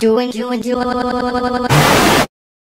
doing doing doing